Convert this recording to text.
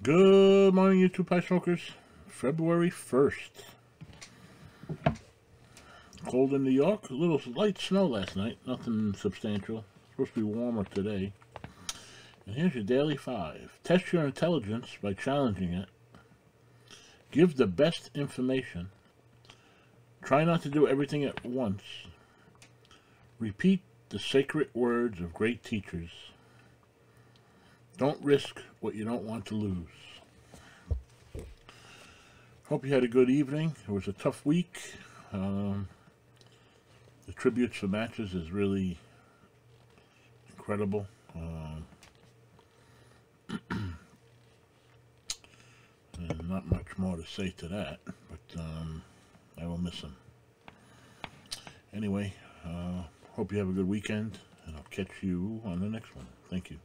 Good morning, YouTube Pipe Smokers. February 1st. Cold in New York. A little light snow last night. Nothing substantial. Supposed to be warmer today. And here's your daily five. Test your intelligence by challenging it. Give the best information. Try not to do everything at once. Repeat the sacred words of great teachers. Don't risk what you don't want to lose. Hope you had a good evening. It was a tough week. Um, the tributes for matches is really incredible. Um, not much more to say to that, but um, I will miss him. Anyway, uh, hope you have a good weekend, and I'll catch you on the next one. Thank you.